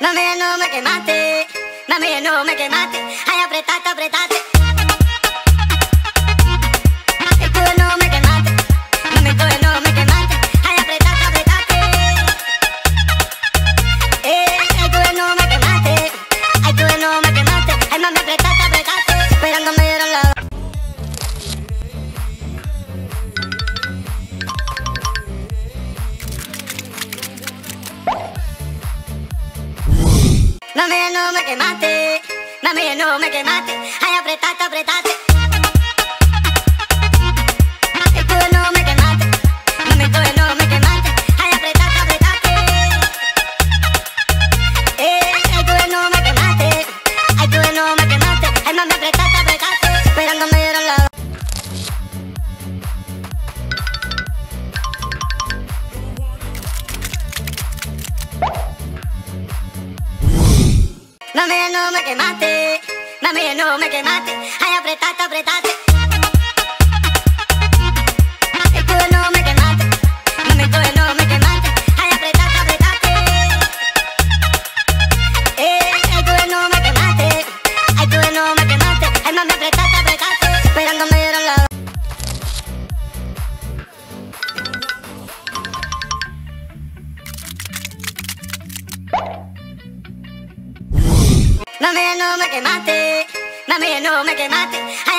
no me quemaste, mami, no me quemaste. Ay, apretaste, apretaste. Mami, no me quemaste, mami, no me quemaste. Ay, apretaste, apretaste. Mami, mami, no me quemaste. Mami, tú no me quemaste. Ay, apretaste. Eh, ay, tú no me quemaste, quemaste. Ay, mami, apretaste, Mami, no me quemaste, mami, no me quemaste. Ay,